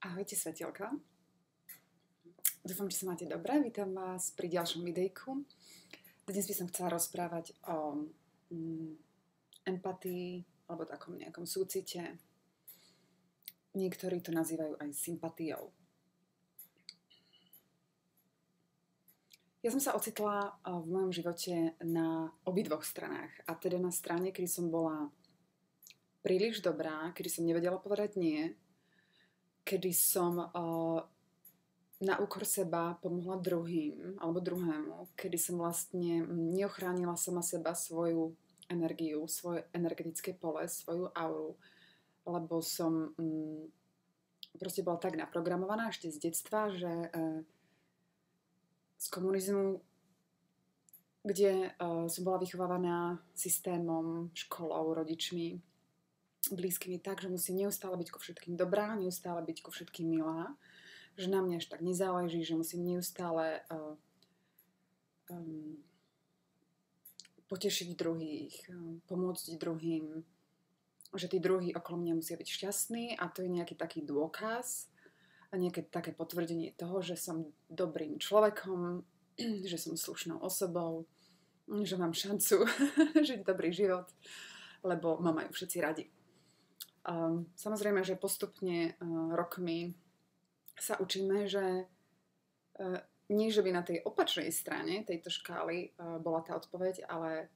Ahojte svetelka. Dúfam, že sa máte dobre. Vítam vás pri ďalšom videjku. Dnes by som chcela rozprávať o mm, empatii alebo takom nejakom súcite. Niektorí to nazývajú aj sympatiou. Ja som sa ocitla v mojom živote na obidvoch stranách. A teda na strane, kedy som bola príliš dobrá, kedy som nevedela povedať nie, kedy som uh, na úkor seba pomohla druhým alebo druhému, kedy som vlastne neochránila sama seba svoju energiu, svoje energetické pole, svoju auru, lebo som um, proste bola tak naprogramovaná ešte z detstva, že uh, z komunizmu, kde uh, som bola vychovávaná systémom, školou, rodičmi, blízkymi tak, že musím neustále byť ku všetkým dobrá, neustále byť ku všetkým milá, že na mňa až tak nezáleží, že musím neustále um, potešiť druhých, uh, pomôcť druhým, že tí druhí okolo mňa musia byť šťastní a to je nejaký taký dôkaz a nejaké také potvrdenie toho, že som dobrým človekom, že som slušnou osobou, že mám šancu žiť dobrý život, lebo ma majú všetci radi. Um, samozrejme, že postupne uh, rokmi sa učíme, že uh, nie, že by na tej opačnej strane tejto škály uh, bola tá odpoveď, ale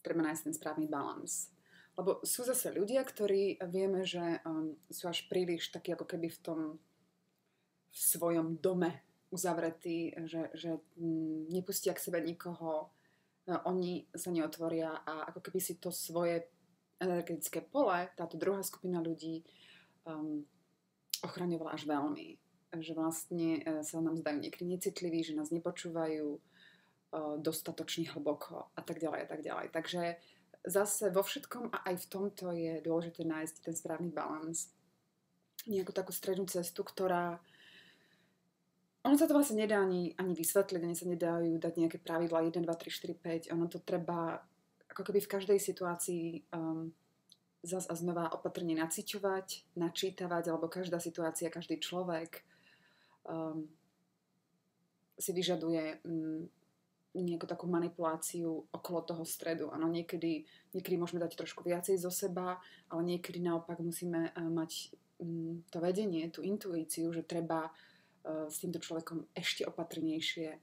treba nájsť ten správny balans. Lebo sú zase ľudia, ktorí vieme, že um, sú až príliš takí ako keby v tom v svojom dome uzavretí, že, že um, nepustia k sebe nikoho, oni sa neotvoria a ako keby si to svoje energetické pole táto druhá skupina ľudí um, ochraňovala až veľmi. Že vlastne uh, sa nám zdajú niekedy necitliví, že nás nepočúvajú uh, dostatočne hlboko a tak ďalej a tak ďalej. Takže zase vo všetkom a aj v tomto je dôležité nájsť ten správny balans. Nejakú takú strednú cestu, ktorá ono sa to vlastne nedá ani, ani vysvetliť, ani sa nedajú dať nejaké pravidla 1, 2, 3, 4, 5. Ono to treba ako keby v každej situácii um, zas a znova opatrne naciťovať, načítavať, alebo každá situácia, každý človek um, si vyžaduje um, nejakú takú manipuláciu okolo toho stredu. Áno, niekedy, niekedy môžeme dať trošku viacej zo seba, ale niekedy naopak musíme uh, mať um, to vedenie, tú intuíciu, že treba uh, s týmto človekom ešte opatrnejšie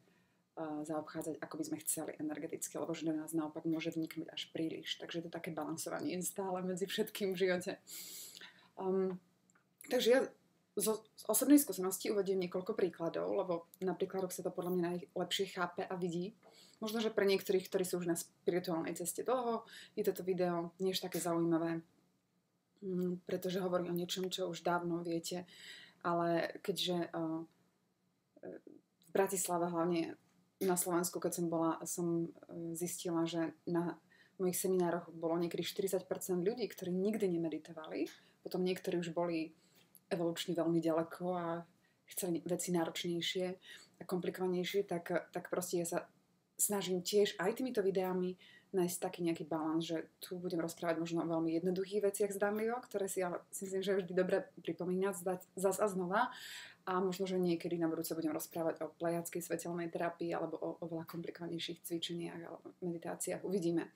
zaobchádzať, ako by sme chceli energeticky, lebo že do nás naopak môže vniknúť až príliš. Takže to také balansovanie stále medzi všetkým v živote. Um, takže ja zo, z osobnej skúsenosti uvediem niekoľko príkladov, lebo na príkladoch sa to podľa mňa najlepšie chápe a vidí. Možno, že pre niektorých, ktorí sú už na spirituálnej ceste dlho, je toto video nie také zaujímavé, um, pretože hovorí o niečom, čo už dávno viete, ale keďže uh, v Bratislave hlavne na Slovensku, keď som bola, som e, zistila, že na mojich seminároch bolo niekedy 40% ľudí, ktorí nikdy nemeditovali. Potom niektorí už boli evolučne veľmi ďaleko a chceli veci náročnejšie a komplikovanejšie, tak, tak proste ja sa snažím tiež aj týmito videami nájsť taký nejaký balans, že tu budem rozprávať možno o veľmi jednoduchých veciach zdanlivo, ktoré si ale si myslím, že je vždy dobre pripomínať zase a znova a možno, že niekedy na budúce budem rozprávať o plejackej svetelnej terapii alebo o oveľa komplikovanejších cvičeniach alebo meditáciách. Uvidíme.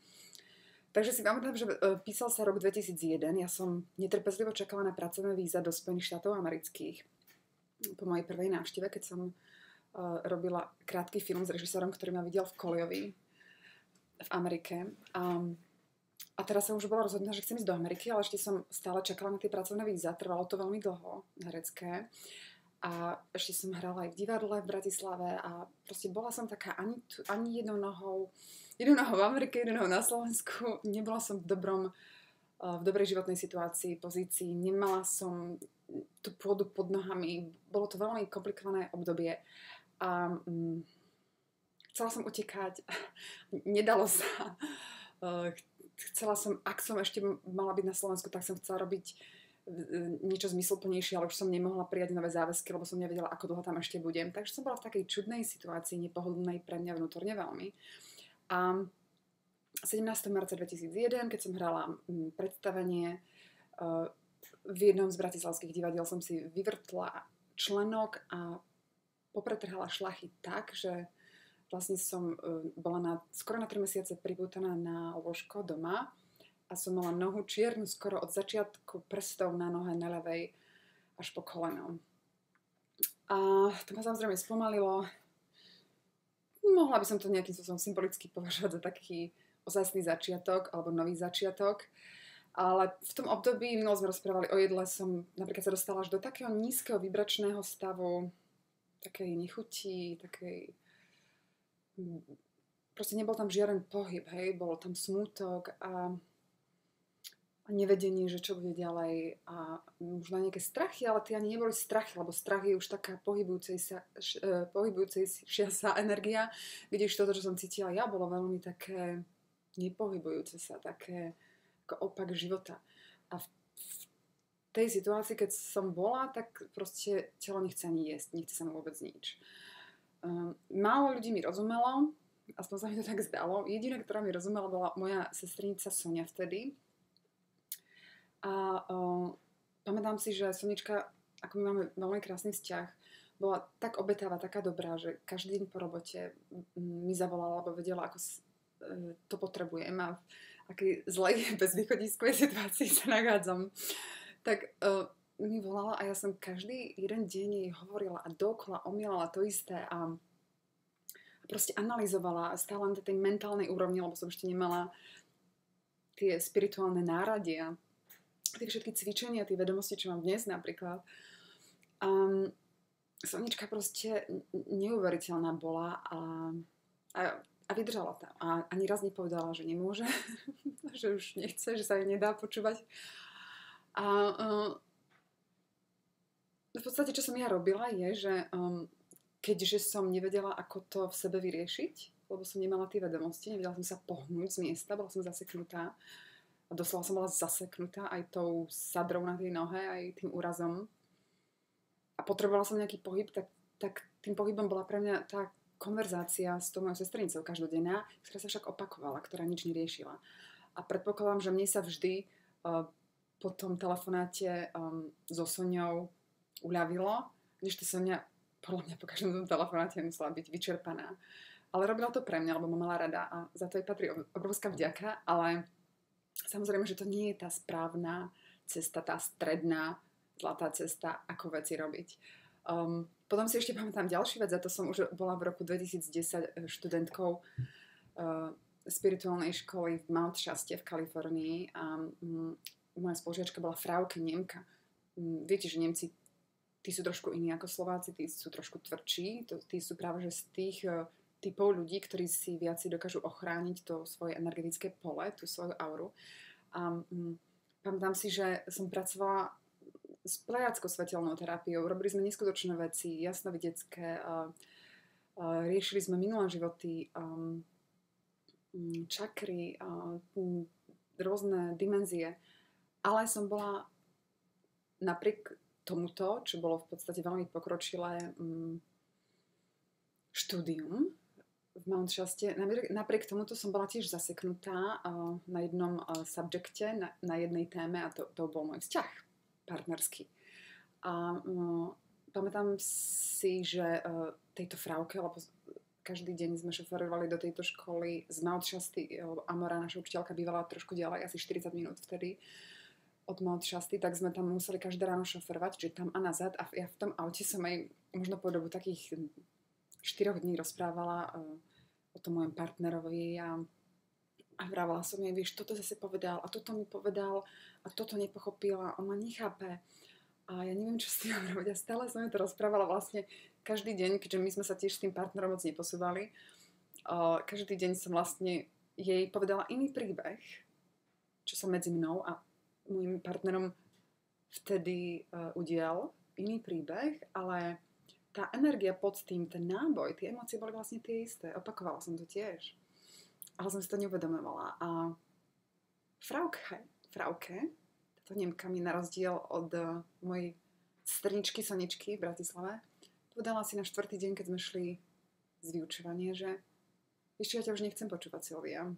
Takže si pamätám, že e, písal sa rok 2001. Ja som netrpezlivo čakala na pracovné víza do Spojených štátov amerických. Po mojej prvej návšteve, keď som uh, robila krátky film s režisérom, ktorý ma videl v Koliovi v Amerike. Um, a teraz som už bola rozhodnutá, že chcem ísť do Ameriky, ale ešte som stále čakala na tie pracovné víza. Trvalo to veľmi dlho, herecké. A ešte som hrala aj v divadle v Bratislave a proste bola som taká ani, tu, ani jednou nohou, jednou nohou v Amerike, jednou nohou na Slovensku. Nebola som v dobrom, eh, v dobrej životnej situácii, pozícii. Nemala som tú pôdu pod nohami. Bolo to veľmi komplikované obdobie. A um, chcela som utekať. Nedalo sa. Uh, chcela som, ak som ešte mala byť na Slovensku, tak som chcela robiť niečo zmysluplnejšie, ale už som nemohla prijať nové záväzky, lebo som nevedela, ako dlho tam ešte budem. Takže som bola v takej čudnej situácii, nepohodlnej pre mňa vnútorne veľmi. A 17. marca 2001, keď som hrala predstavenie, v jednom z bratislavských divadiel som si vyvrtla členok a popretrhala šlachy tak, že vlastne som uh, bola na, skoro na 3 mesiace pripútaná na ložko doma a som mala nohu čiernu skoro od začiatku prstov na nohe na ľavej až po koleno. A to ma samozrejme spomalilo. Mohla by som to nejakým spôsobom symbolicky považovať za taký ozajstný začiatok alebo nový začiatok. Ale v tom období, minulo sme rozprávali o jedle, som napríklad sa dostala až do takého nízkeho vibračného stavu, takej nechutí, takej... Proste nebol tam žiaden pohyb, hej, bol tam smútok a a nevedenie, že čo bude ďalej a možno nejaké strachy, ale tie ani neboli strachy, lebo strach je už taká pohybujúcejšia sa, pohybujúcejšia sa energia, kdežto toto, čo som cítila ja, bolo veľmi také nepohybujúce sa, také ako opak života. A v, v tej situácii, keď som bola, tak proste telo nechce ani jesť, nechce sa mu vôbec nič. Málo ľudí mi rozumelo, aspoň sa mi to tak zdalo. Jediná, ktorá mi rozumela, bola moja sestrinica Sonia vtedy, a uh, pamätám si, že Sonička, ako my máme veľmi krásny vzťah, bola tak obetavá, taká dobrá, že každý deň po robote mi zavolala, lebo vedela, ako e, to potrebujem a v akej zlej, bezvýchodiskovej situácii sa nachádzam. Tak uh, mi volala a ja som každý jeden deň jej hovorila a dokola omielala to isté a proste analyzovala stále na tej mentálnej úrovni, lebo som ešte nemala tie spirituálne náradia tie všetky cvičenia, tie vedomosti, čo mám dnes napríklad. Um, Sonička proste neuveriteľná bola a, a, a vydržala tam. A ani raz nepovedala, že nemôže, že už nechce, že sa jej nedá počúvať. A v podstate, čo som ja robila, je, že um, keďže som nevedela, ako to v sebe vyriešiť, lebo som nemala tie vedomosti, nevedela som sa pohnúť z miesta, bola som zaseknutá, a doslova som bola zaseknutá aj tou sadrou na tej nohe, aj tým úrazom. A potrebovala som nejaký pohyb, tak, tak tým pohybom bola pre mňa tá konverzácia s tou mojou sestrinicou každodenná, ktorá sa však opakovala, ktorá nič neriešila. A predpokladám, že mne sa vždy uh, po tom telefonáte um, so Soňou uľavilo, než to Sonia podľa mňa po každom tom telefonáte musela byť vyčerpaná. Ale robila to pre mňa, lebo ma mala rada a za to jej patrí obrovská vďaka, ale Samozrejme, že to nie je tá správna cesta, tá stredná, zlatá cesta, ako veci robiť. Um, potom si ešte pamätám ďalšiu vec, a to som už bola v roku 2010 eh, študentkou uh, spirituálnej školy v Mount Shaste v Kalifornii a um, moja spolužiačka bola Frauke Nemka. Um, viete, že Nemci tí sú trošku iní ako Slováci, tí sú trošku tvrdší, to, tí sú práve že z tých uh, typov ľudí, ktorí si viac dokážu ochrániť to svoje energetické pole, tú svoju auru. A um, pamätám si, že som pracovala s plejackou svetelnou terapiou. Robili sme neskutočné veci, jasnovidecké, uh, uh, riešili sme minulé životy, um, čakry, uh, rôzne dimenzie. Ale som bola napriek tomuto, čo bolo v podstate veľmi pokročilé um, štúdium, v Mount Shaste. Napriek tomuto som bola tiež zaseknutá uh, na jednom uh, subjekte, na, jednej téme a to, to bol môj vzťah partnerský. A uh, pamätám si, že uh, tejto frauke, lebo každý deň sme šoferovali do tejto školy z Mount Shasty, lebo Amora, naša učiteľka, bývala trošku ďalej, asi 40 minút vtedy od Mount tak sme tam museli každé ráno šoferovať, že tam a nazad. A ja v tom aute som aj možno po dobu takých 4 dní rozprávala uh, o tom mojom partnerovi a, a vrávala som jej, vieš, toto zase povedal a toto mi povedal a toto nepochopila, on ma nechápe a ja neviem, čo s tým robiť. A stále som jej to rozprávala vlastne každý deň, keďže my sme sa tiež s tým partnerom moc neposúvali. Každý deň som vlastne jej povedala iný príbeh, čo sa medzi mnou a môjim partnerom vtedy uh, udial. Iný príbeh, ale tá energia pod tým, ten náboj, tie emócie boli vlastne tie isté. Opakovala som to tiež. Ale som si to neuvedomovala. A Frauke, Frauke, táto Nemka mi na rozdiel od uh, mojej strničky Soničky v Bratislave, povedala si na štvrtý deň, keď sme šli z vyučovania, že ešte ja ťa už nechcem počúvať, Silvia.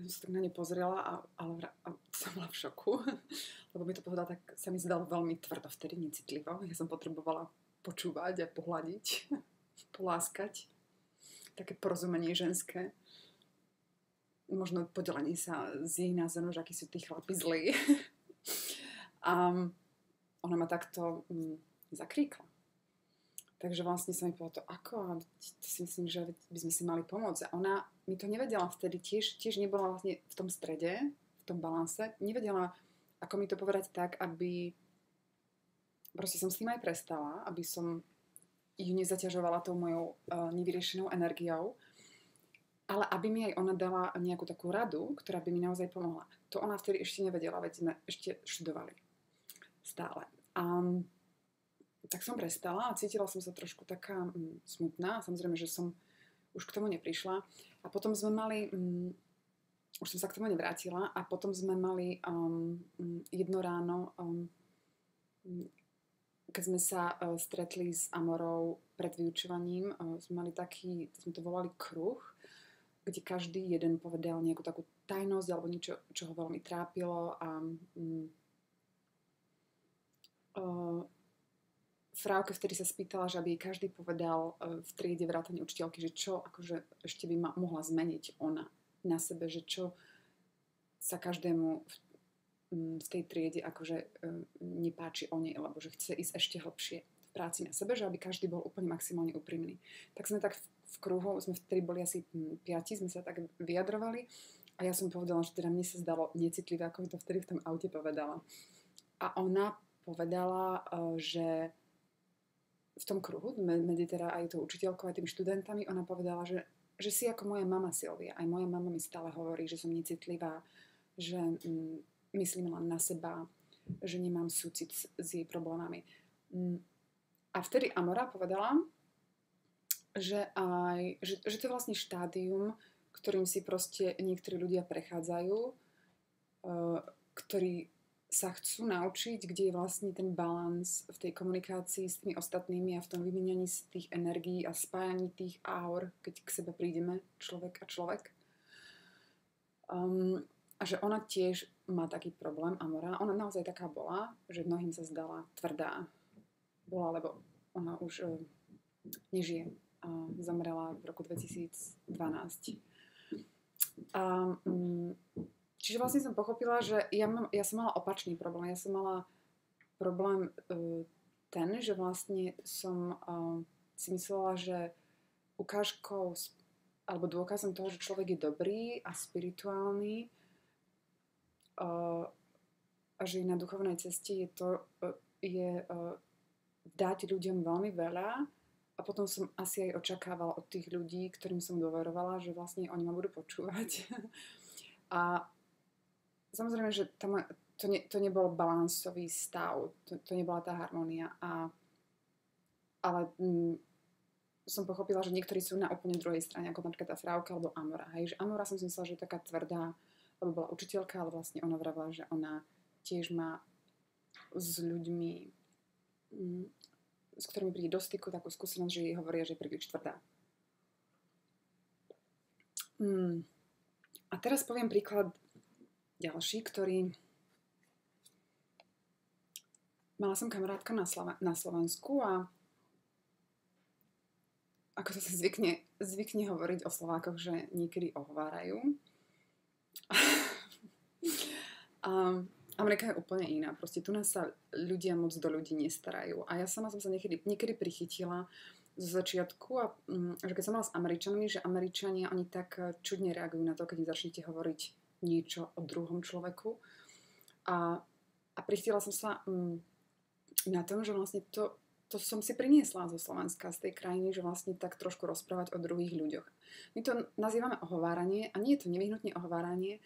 Ja som sa tak na ne pozrela a, ale a som bola v šoku, lebo mi to povedala tak, sa mi zdalo veľmi tvrdo vtedy, necitlivo. Ja som potrebovala počúvať a pohľadiť, poláskať. Také porozumenie ženské. Možno podelenie sa z jej názoru, že akí sú tí chlapi zlí. a ona ma takto mm, zakríkla. Takže vlastne sa mi povedala to ako a to si myslím, že by sme si mali pomôcť. A ona mi to nevedela vtedy, tiež, tiež nebola vlastne v tom strede, v tom balanse, nevedela, ako mi to povedať tak, aby proste som s tým aj prestala, aby som ju nezaťažovala tou mojou uh, nevyriešenou energiou, ale aby mi aj ona dala nejakú takú radu, ktorá by mi naozaj pomohla. To ona vtedy ešte nevedela, veď sme ešte študovali stále. Um, tak som prestala a cítila som sa trošku taká mm, smutná. Samozrejme, že som už k tomu neprišla. A potom sme mali, mm, už som sa k tomu nevrátila, a potom sme mali um, mm, jedno ráno, um, keď sme sa uh, stretli s Amorou pred vyučovaním, uh, sme mali taký, sme to volali kruh, kde každý jeden povedal nejakú takú tajnosť alebo niečo, čo ho veľmi trápilo a um, uh, Frauke vtedy sa spýtala, že aby jej každý povedal e, v triede vrátane učiteľky, že čo akože ešte by ma mohla zmeniť ona na sebe, že čo sa každému v, v tej triede akože e, nepáči o nej, alebo že chce ísť ešte hlbšie v práci na sebe, že aby každý bol úplne maximálne úprimný. Tak sme tak v, v kruhu, sme vtedy boli asi piati, sme sa tak vyjadrovali a ja som povedala, že teda mne sa zdalo necitlivé, ako mi to vtedy v tom aute povedala. A ona povedala, e, že v tom kruhu, medzi teda aj tou učiteľkou a tými študentami, ona povedala, že, že si ako moja mama Silvia. Aj moja mama mi stále hovorí, že som necitlivá, že mm, myslím len na seba, že nemám súcit s, s jej problémami. Mm. A vtedy Amora povedala, že, aj, že, že to je vlastne štádium, ktorým si proste niektorí ľudia prechádzajú, uh, ktorí sa chcú naučiť, kde je vlastne ten balans v tej komunikácii s tými ostatnými a v tom vymieňaní z tých energií a spájaní tých aur, keď k sebe prídeme, človek a človek. Um, a že ona tiež má taký problém, Amora. Ona naozaj taká bola, že mnohým sa zdala tvrdá. Bola, lebo ona už uh, nežije. Uh, zomrela v roku 2012. A um, Čiže vlastne som pochopila, že ja, mám, ja som mala opačný problém. Ja som mala problém uh, ten, že vlastne som uh, si myslela, že ukážkou alebo dôkazom toho, že človek je dobrý a spirituálny uh, a že je na duchovnej ceste, je to, uh, je uh, dať ľuďom veľmi veľa a potom som asi aj očakávala od tých ľudí, ktorým som dôverovala, že vlastne oni ma budú počúvať. a samozrejme, že tam, to, ne, to nebol balansový stav, to, to nebola tá harmónia. A, ale mm, som pochopila, že niektorí sú na úplne druhej strane, ako napríklad tá Frauka alebo Amora. Hej, že Amora som si myslela, že je taká tvrdá, lebo bola učiteľka, ale vlastne ona vravila, že ona tiež má s ľuďmi, mm, s ktorými príde do styku, takú skúsenosť, že jej hovoria, že je príliš tvrdá. Mm. A teraz poviem príklad ďalší, ktorý... Mala som kamarátka na, Slova- na Slovensku a ako sa zvykne, zvykne hovoriť o Slovákoch, že niekedy ohovárajú. a Amerika je úplne iná. Proste tu nás sa ľudia moc do ľudí nestarajú. A ja sama som sa niekedy, niekedy prichytila z začiatku, a, mm, že keď som mala s Američanmi, že Američania, oni tak čudne reagujú na to, keď im začnete hovoriť niečo o druhom človeku. A, a pristila som sa mm, na tom, že vlastne to, to som si priniesla zo Slovenska, z tej krajiny, že vlastne tak trošku rozprávať o druhých ľuďoch. My to nazývame ohováranie a nie je to nevyhnutne ohováranie,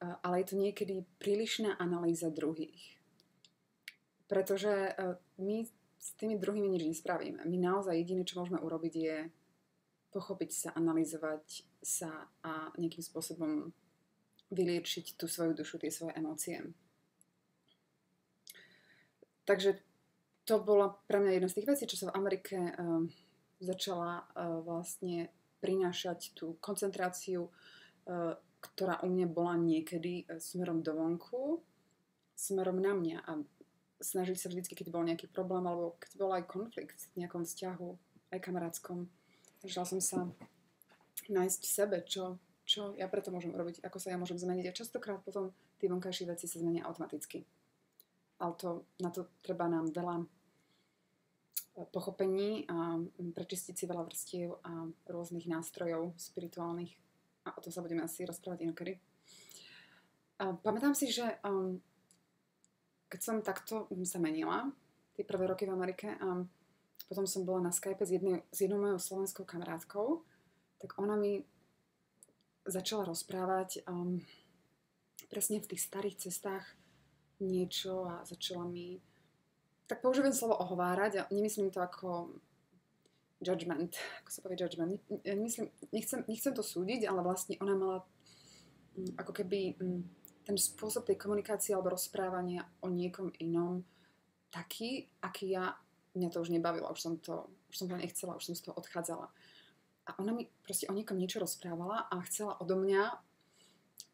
ale je to niekedy prílišná analýza druhých. Pretože e, my s tými druhými nič nespravíme. My naozaj jediné, čo môžeme urobiť, je pochopiť sa, analyzovať sa a nejakým spôsobom vyliečiť tú svoju dušu, tie svoje emócie. Takže to bola pre mňa jedna z tých vecí, čo sa v Amerike uh, začala uh, vlastne prinášať tú koncentráciu uh, ktorá u mňa bola niekedy e, smerom do vonku, smerom na mňa a snažiť sa vždy, keď bol nejaký problém alebo keď bol aj konflikt v nejakom vzťahu, aj kamarátskom, snažila som sa nájsť v sebe, čo, čo ja preto môžem robiť, ako sa ja môžem zmeniť. A častokrát potom tie vonkajšie veci sa zmenia automaticky. Ale to, na to treba nám veľa pochopení a prečistiť si veľa vrstiev a rôznych nástrojov spirituálnych. A o tom sa budeme asi rozprávať inokedy. A pamätám si, že um, keď som takto sa menila, tie prvé roky v Amerike, a potom som bola na Skype s, jednej, s jednou mojou slovenskou kamarátkou, tak ona mi začala rozprávať um, presne v tých starých cestách niečo a začala mi tak použijem slovo ohovárať a nemyslím to ako judgment, ako sa povie judgment. Nemyslím, nechcem, nechcem to súdiť, ale vlastne ona mala mm, ako keby mm, ten spôsob tej komunikácie alebo rozprávania o niekom inom taký, aký ja, mňa to už nebavilo, už som to, už som to nechcela, už som z toho odchádzala. A ona mi proste o niekom niečo rozprávala a chcela odo mňa,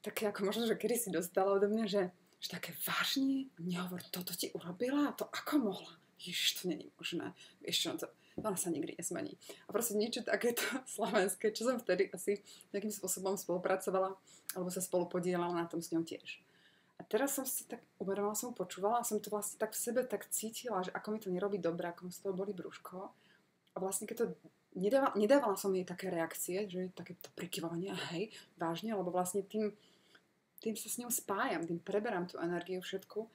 také ako možno, že kedy si dostala odo mňa, že že také vážne, nehovor, toto ti urobila, to ako mohla? Ježiš, to není možné. Vieš čo, to, ona sa nikdy nesmení. A proste niečo takéto slovenské, čo som vtedy asi nejakým spôsobom spolupracovala, alebo sa spolu podielala na tom s ňou tiež. A teraz som si tak uvedomila, som počúvala a som to vlastne tak v sebe tak cítila, že ako mi to nerobí dobre, ako mi z toho boli brúško. A vlastne keď to nedávala, nedávala som jej také reakcie, že také to prikyvovanie, hej, vážne, lebo vlastne tým, tým sa s ňou spájam, tým preberám tú energiu všetku.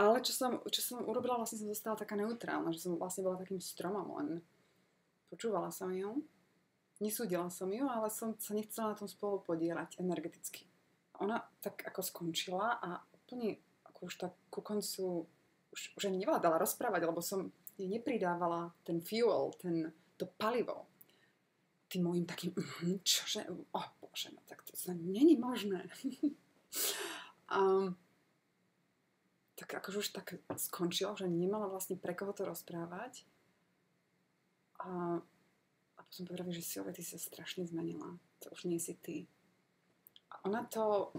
Ale čo som, čo som urobila, vlastne som zostala taká neutrálna, že som vlastne bola takým stromom, len počúvala som ju, nesúdila som ju, ale som sa nechcela na tom spolu podielať energeticky. Ona tak ako skončila a úplne ako už tak ku koncu už, už ani nevládala rozprávať, lebo som nepridávala ten fuel, ten, to palivo tým môjim takým, mm, čože, oh bože, no tak to sa není možné. um, tak akože už tak skončila, že nemala vlastne pre koho to rozprávať. A, a potom povedala, že Silvia, ty sa strašne zmenila. To už nie si ty. A ona to,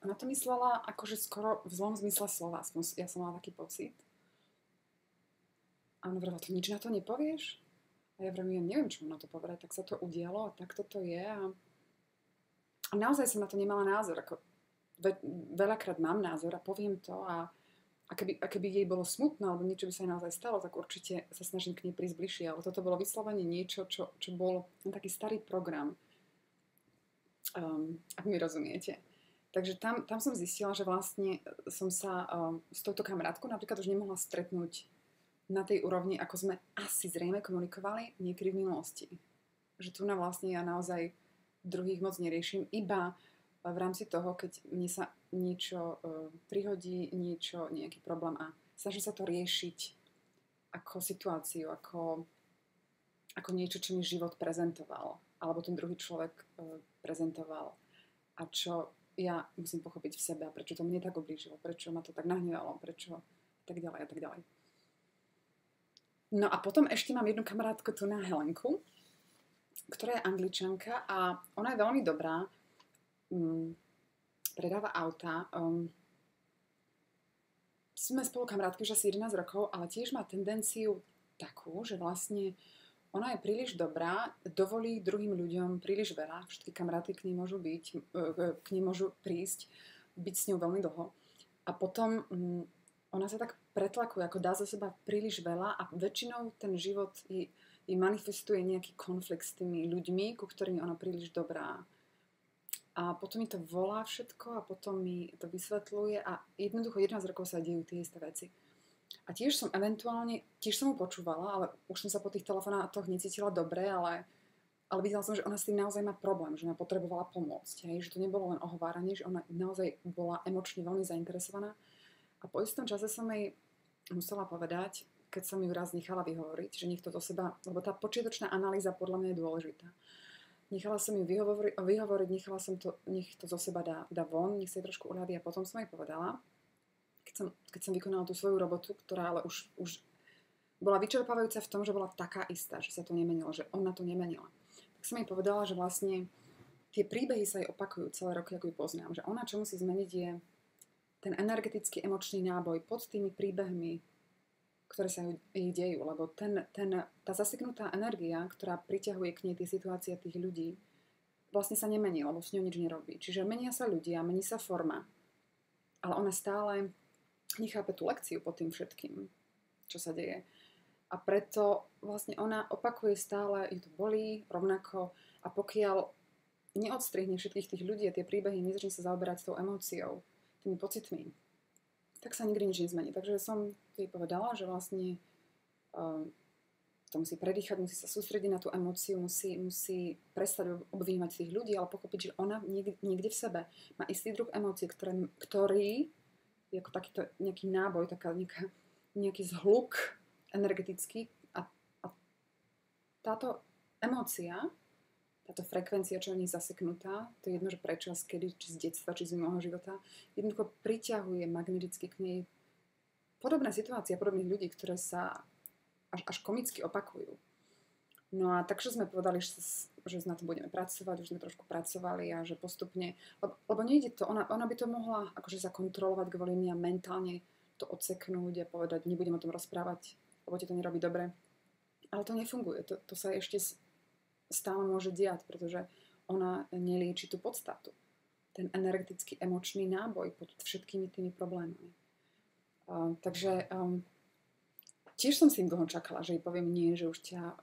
ona to myslela akože skoro v zlom zmysle slova. Ja som mala taký pocit. A ona hovorila, to nič na to nepovieš? A ja vravím, ja neviem, čo na to povedať, tak sa to udialo a tak toto je. A, a naozaj som na to nemala názor. Ako, ve, veľakrát mám názor a poviem to a, a, keby, a keby jej bolo smutno alebo niečo by sa jej naozaj stalo, tak určite sa snažím k nej prísť bližšie. Ale toto bolo vyslovene niečo, čo, čo bol taký starý program. Um, ak mi rozumiete. Takže tam, tam som zistila, že vlastne som sa um, s touto kamarátkou napríklad už nemohla stretnúť na tej úrovni, ako sme asi zrejme komunikovali niekedy v minulosti. Že tu na vlastne ja naozaj druhých moc neriešim, iba v rámci toho, keď mne sa niečo uh, prihodí, niečo, nejaký problém a snažím sa to riešiť ako situáciu, ako, ako niečo, čo mi život prezentoval, alebo ten druhý človek uh, prezentoval a čo ja musím pochopiť v sebe prečo to mne tak oblížilo, prečo ma to tak nahnevalo, prečo tak ďalej a tak ďalej. No a potom ešte mám jednu kamarátku tu na Helenku, ktorá je angličanka a ona je veľmi dobrá. Um, predáva auta. Um, sme spolu kamarátky už asi 11 rokov, ale tiež má tendenciu takú, že vlastne ona je príliš dobrá, dovolí druhým ľuďom príliš veľa, všetky kamaráty k nej môžu byť, e, e, k nej môžu prísť, byť s ňou veľmi dlho. A potom um, ona sa tak pretlakuje, ako dá za seba príliš veľa a väčšinou ten život jej, manifestuje nejaký konflikt s tými ľuďmi, ku ktorým je ona príliš dobrá. A potom mi to volá všetko a potom mi to vysvetľuje a jednoducho 11 rokov sa dejú tie isté veci. A tiež som eventuálne, tiež som mu počúvala, ale už som sa po tých telefonátoch necítila dobre, ale, ale videla som, že ona s tým naozaj má problém, že ona potrebovala pomôcť. Hej? Že to nebolo len ohováranie, že ona naozaj bola emočne veľmi zainteresovaná a po istom čase som jej musela povedať, keď som ju raz nechala vyhovoriť, že nech to do seba, lebo tá počiatočná analýza podľa mňa je dôležitá. Nechala som ju vyhovoriť, vyhovoriť nechala som to, nech to zo seba dá, dá von, nech sa jej trošku uľaví a potom som jej povedala, keď som, keď som vykonala tú svoju robotu, ktorá ale už, už bola vyčerpávajúca v tom, že bola taká istá, že sa to nemenilo, že ona to nemenila. Tak som jej povedala, že vlastne tie príbehy sa jej opakujú celé roky, ako ju poznám. Že ona, čo musí zmeniť, je ten energetický emočný náboj pod tými príbehmi, ktoré sa jej dejú. Lebo ten, ten, tá zaseknutá energia, ktorá priťahuje k nej tie situácie tých ľudí, vlastne sa nemení, lebo s ňou nič nerobí. Čiže menia sa ľudia, mení sa forma. Ale ona stále nechápe tú lekciu pod tým všetkým, čo sa deje. A preto vlastne ona opakuje stále, ju to bolí rovnako a pokiaľ neodstrihne všetkých tých ľudí a tie príbehy, nezačne sa zaoberať s tou emóciou, tými pocitmi, tak sa nikdy nič nezmení. Takže som jej povedala, že vlastne uh, to musí predýchať, musí sa sústrediť na tú emóciu, musí, musí prestať obviňovať tých ľudí, ale pochopiť, že ona niekde, niekde v sebe má istý druh emócií, ktoré, ktorý je ako takýto nejaký náboj, taká nejaká, nejaký zhluk energetický a, a táto emócia, táto frekvencia, čo je zaseknutá, to je jedno, že prečas, kedy, či z detstva, či z minulého života, jednoducho priťahuje magneticky k nej podobné situácie, podobných ľudí, ktoré sa až, až komicky opakujú. No a takže sme povedali, že, že na to budeme pracovať, už sme trošku pracovali a že postupne, lebo, lebo nejde to, ona, ona by to mohla akože zakontrolovať kvôli mňa mentálne to odseknúť a povedať, nebudem o tom rozprávať, lebo ti to nerobí dobre. Ale to nefunguje, to, to sa ešte stále môže diať, pretože ona nelieči tú podstatu. Ten energetický emočný náboj pod všetkými tými problémami. Uh, takže um, tiež som si dlho čakala, že jej poviem nie, že už ťa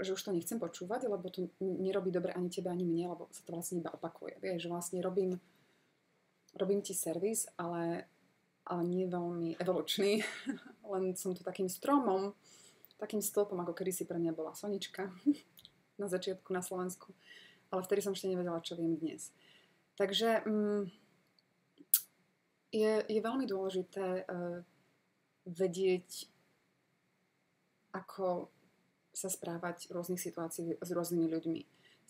že už to nechcem počúvať, lebo to nerobí dobre ani tebe, ani mne, lebo sa to vlastne iba opakuje. Vieš, že vlastne robím, robím ti servis, ale, ale nie veľmi evolučný, len som tu takým stromom, takým stĺpom, ako kedy pre mňa bola Sonička na začiatku na Slovensku, ale vtedy som ešte nevedela, čo viem dnes. Takže mm, je, je veľmi dôležité uh, vedieť, ako sa správať v rôznych situáciách s rôznymi ľuďmi.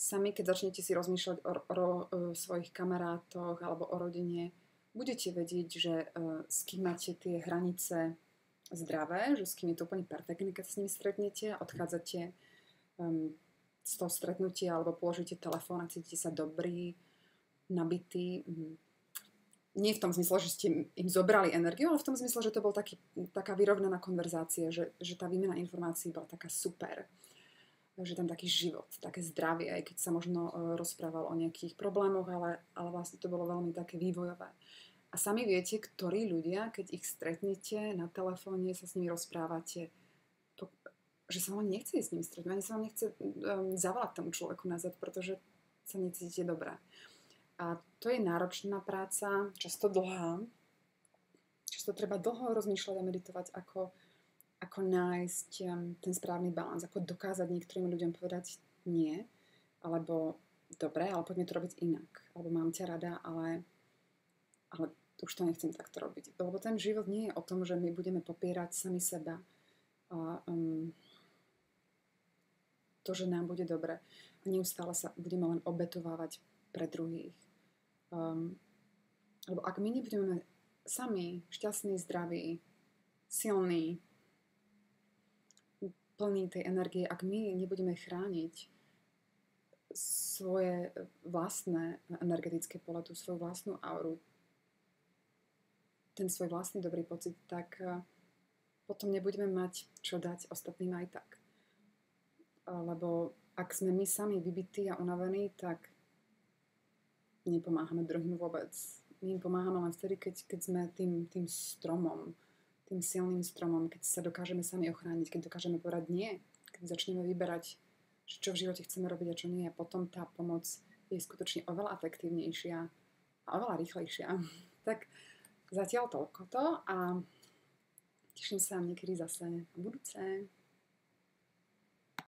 Sami, keď začnete si rozmýšľať o, o, o svojich kamarátoch alebo o rodine, budete vedieť, že uh, s kým máte tie hranice zdravé, že s kým je to úplne perfektné, keď sa s nimi stretnete a odchádzate um, z toho stretnutia alebo položíte telefón a cítite sa dobrý, nabitý. Um, nie v tom zmysle, že ste im zobrali energiu, ale v tom zmysle, že to bol taký, taká vyrovnaná konverzácia, že, že tá výmena informácií bola taká super. Že tam taký život, také zdravie, aj keď sa možno uh, rozprával o nejakých problémoch, ale, ale vlastne to bolo veľmi také vývojové. A sami viete, ktorí ľudia, keď ich stretnete na telefóne, sa s nimi rozprávate, že sa vám nechce s nimi stretnúť, ani sa vám nechce um, zavolať tomu človeku nazad, pretože sa necítite dobré. A to je náročná práca, často dlhá. Často treba dlho rozmýšľať a meditovať, ako, ako nájsť um, ten správny balans, ako dokázať niektorým ľuďom povedať nie, alebo dobre, ale poďme to robiť inak. Alebo mám ťa rada, ale, ale už to nechcem takto robiť. Lebo ten život nie je o tom, že my budeme popierať sami seba. A, um, to, že nám bude dobre. A neustále sa budeme len obetovávať pre druhých. Um, lebo ak my nebudeme sami šťastní, zdraví, silní, plní tej energie, ak my nebudeme chrániť svoje vlastné energetické pole, tú svoju vlastnú auru, ten svoj vlastný dobrý pocit, tak uh, potom nebudeme mať čo dať ostatným aj tak. Lebo ak sme my sami vybití a unavení, tak nepomáhame druhým vôbec. My im pomáhame len vtedy, keď, keď sme tým, tým stromom, tým silným stromom, keď sa dokážeme sami ochrániť, keď dokážeme povedať nie, keď začneme vyberať, čo v živote chceme robiť a čo nie. A potom tá pomoc je skutočne oveľa efektívnejšia a oveľa rýchlejšia. tak zatiaľ toľko to a teším sa niekedy zase budúce.